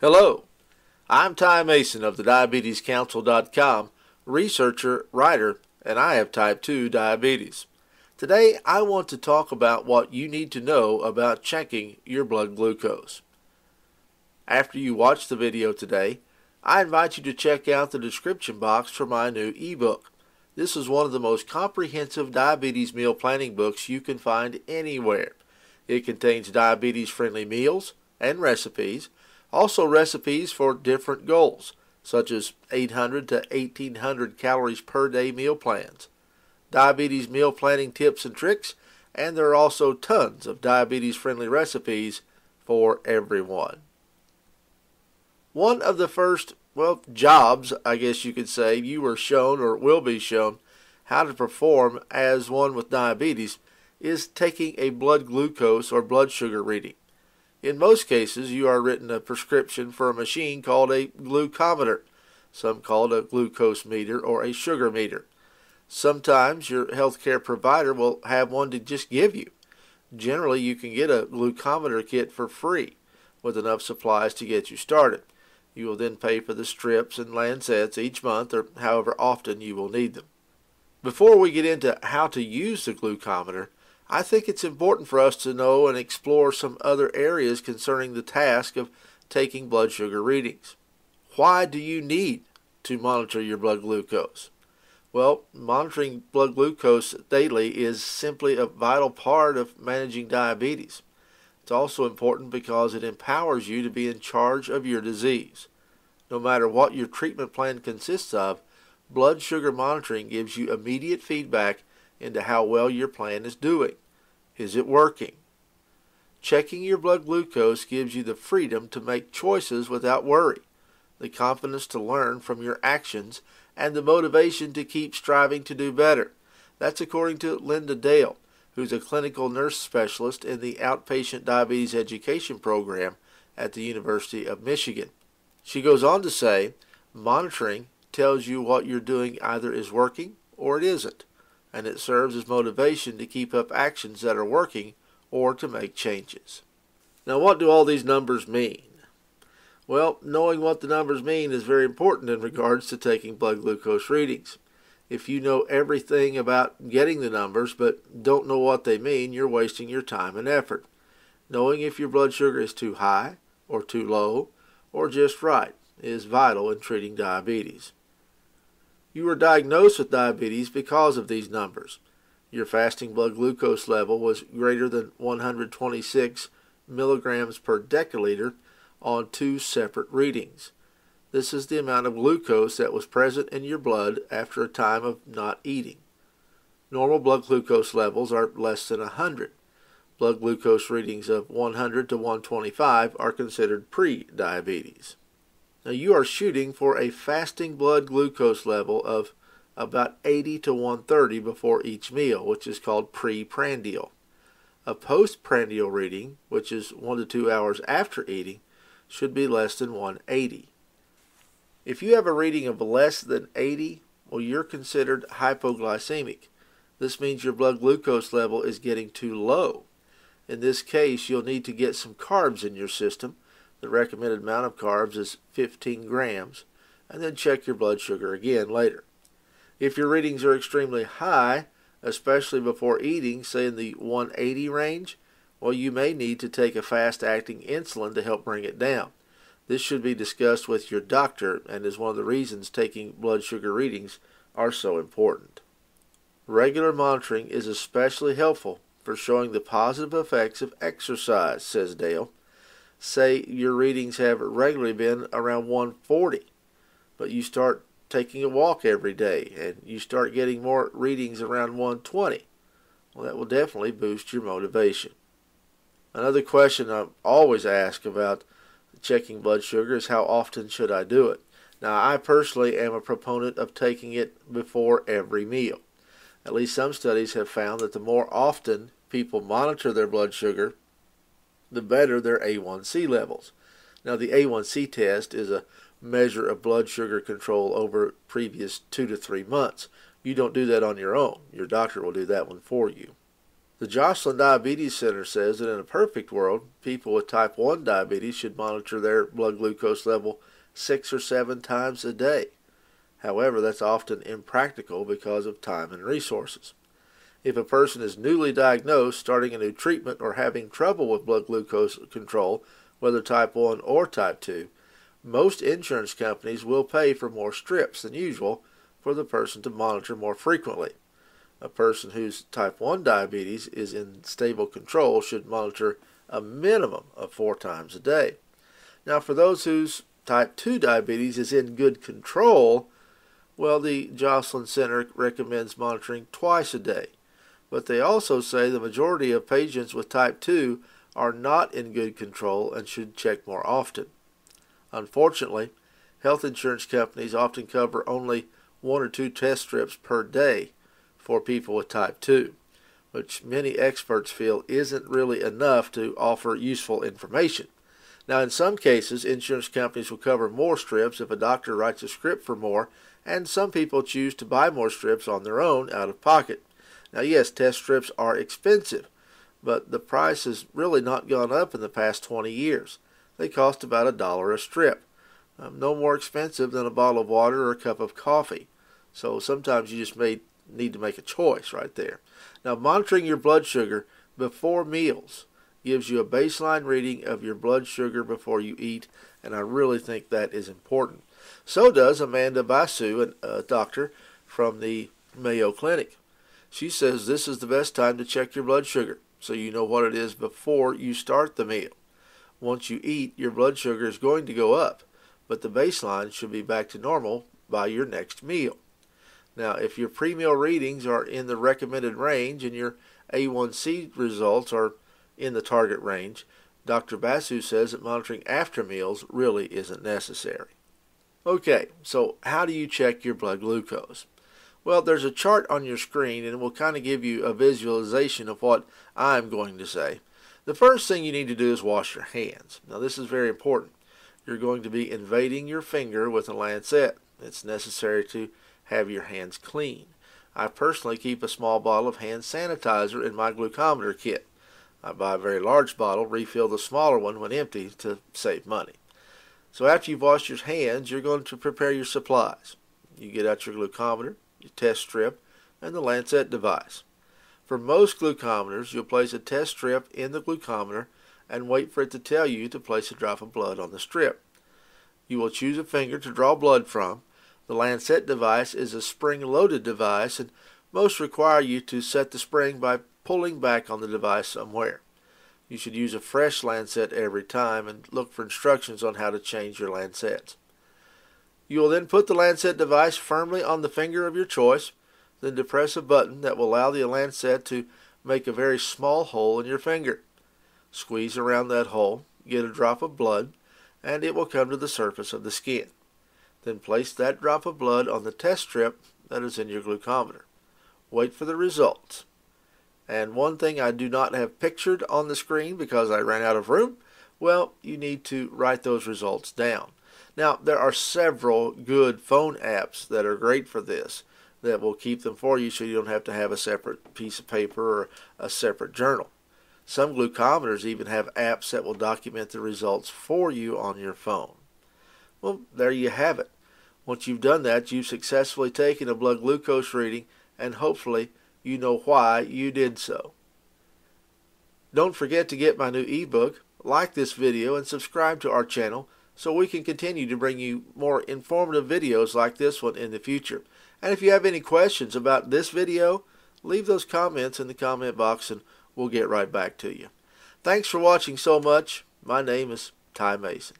Hello, I'm Ty Mason of the DiabetesCouncil.com, researcher, writer, and I have type 2 diabetes. Today I want to talk about what you need to know about checking your blood glucose. After you watch the video today, I invite you to check out the description box for my new ebook. This is one of the most comprehensive diabetes meal planning books you can find anywhere. It contains diabetes friendly meals and recipes also recipes for different goals, such as 800 to 1800 calories per day meal plans, diabetes meal planning tips and tricks, and there are also tons of diabetes friendly recipes for everyone. One of the first, well, jobs, I guess you could say, you were shown or will be shown how to perform as one with diabetes is taking a blood glucose or blood sugar reading. In most cases, you are written a prescription for a machine called a glucometer, some call it a glucose meter or a sugar meter. Sometimes your healthcare provider will have one to just give you. Generally, you can get a glucometer kit for free with enough supplies to get you started. You will then pay for the strips and lancets each month or however often you will need them. Before we get into how to use the glucometer, I think it's important for us to know and explore some other areas concerning the task of taking blood sugar readings. Why do you need to monitor your blood glucose? Well, monitoring blood glucose daily is simply a vital part of managing diabetes. It's also important because it empowers you to be in charge of your disease. No matter what your treatment plan consists of, blood sugar monitoring gives you immediate feedback into how well your plan is doing. Is it working? Checking your blood glucose gives you the freedom to make choices without worry, the confidence to learn from your actions, and the motivation to keep striving to do better. That's according to Linda Dale, who's a clinical nurse specialist in the Outpatient Diabetes Education Program at the University of Michigan. She goes on to say, monitoring tells you what you're doing either is working or it isn't and it serves as motivation to keep up actions that are working or to make changes. Now, what do all these numbers mean? Well, knowing what the numbers mean is very important in regards to taking blood glucose readings. If you know everything about getting the numbers but don't know what they mean, you're wasting your time and effort. Knowing if your blood sugar is too high or too low or just right is vital in treating diabetes. You were diagnosed with diabetes because of these numbers. Your fasting blood glucose level was greater than 126 milligrams per deciliter on two separate readings. This is the amount of glucose that was present in your blood after a time of not eating. Normal blood glucose levels are less than 100. Blood glucose readings of 100 to 125 are considered pre-diabetes. Now you are shooting for a fasting blood glucose level of about 80 to 130 before each meal, which is called pre-prandial. A postprandial reading, which is 1 to 2 hours after eating, should be less than 180. If you have a reading of less than 80, well, you're considered hypoglycemic. This means your blood glucose level is getting too low. In this case, you'll need to get some carbs in your system the recommended amount of carbs is 15 grams, and then check your blood sugar again later. If your readings are extremely high, especially before eating, say in the 180 range, well, you may need to take a fast acting insulin to help bring it down. This should be discussed with your doctor and is one of the reasons taking blood sugar readings are so important. Regular monitoring is especially helpful for showing the positive effects of exercise, says Dale say your readings have regularly been around 140, but you start taking a walk every day and you start getting more readings around 120, well, that will definitely boost your motivation. Another question I always ask about checking blood sugar is how often should I do it? Now, I personally am a proponent of taking it before every meal. At least some studies have found that the more often people monitor their blood sugar, the better their A1C levels. Now, the A1C test is a measure of blood sugar control over previous two to three months. You don't do that on your own. Your doctor will do that one for you. The Joslin Diabetes Center says that in a perfect world, people with type 1 diabetes should monitor their blood glucose level six or seven times a day. However, that's often impractical because of time and resources. If a person is newly diagnosed, starting a new treatment, or having trouble with blood glucose control, whether type 1 or type 2, most insurance companies will pay for more strips than usual for the person to monitor more frequently. A person whose type 1 diabetes is in stable control should monitor a minimum of four times a day. Now, for those whose type 2 diabetes is in good control, well, the Joslin Center recommends monitoring twice a day. But they also say the majority of patients with type 2 are not in good control and should check more often. Unfortunately, health insurance companies often cover only one or two test strips per day for people with type 2, which many experts feel isn't really enough to offer useful information. Now, in some cases, insurance companies will cover more strips if a doctor writes a script for more, and some people choose to buy more strips on their own out of pocket. Now, yes, test strips are expensive, but the price has really not gone up in the past 20 years. They cost about a dollar a strip, um, no more expensive than a bottle of water or a cup of coffee. So sometimes you just may need to make a choice right there. Now, monitoring your blood sugar before meals gives you a baseline reading of your blood sugar before you eat, and I really think that is important. So does Amanda Basu, a doctor from the Mayo Clinic. She says this is the best time to check your blood sugar so you know what it is before you start the meal. Once you eat, your blood sugar is going to go up, but the baseline should be back to normal by your next meal. Now, if your pre-meal readings are in the recommended range and your A1C results are in the target range, Dr. Basu says that monitoring after meals really isn't necessary. Okay, so how do you check your blood glucose? Well, there's a chart on your screen and it will kind of give you a visualization of what I'm going to say. The first thing you need to do is wash your hands. Now, this is very important. You're going to be invading your finger with a lancet. It's necessary to have your hands clean. I personally keep a small bottle of hand sanitizer in my glucometer kit. I buy a very large bottle, refill the smaller one when empty to save money. So after you've washed your hands, you're going to prepare your supplies. You get out your glucometer, your test strip, and the Lancet device. For most glucometers, you'll place a test strip in the glucometer and wait for it to tell you to place a drop of blood on the strip. You will choose a finger to draw blood from. The Lancet device is a spring-loaded device and most require you to set the spring by pulling back on the device somewhere. You should use a fresh lancet every time and look for instructions on how to change your lancets. You will then put the lancet device firmly on the finger of your choice, then depress a button that will allow the lancet to make a very small hole in your finger. Squeeze around that hole, get a drop of blood, and it will come to the surface of the skin. Then place that drop of blood on the test strip that is in your glucometer. Wait for the results. And one thing I do not have pictured on the screen because I ran out of room, well, you need to write those results down. Now, there are several good phone apps that are great for this that will keep them for you so you don't have to have a separate piece of paper or a separate journal. Some glucometers even have apps that will document the results for you on your phone. Well, there you have it. Once you've done that, you've successfully taken a blood glucose reading and hopefully you know why you did so. Don't forget to get my new ebook, like this video, and subscribe to our channel so we can continue to bring you more informative videos like this one in the future. And if you have any questions about this video, leave those comments in the comment box and we'll get right back to you. Thanks for watching so much. My name is Ty Mason.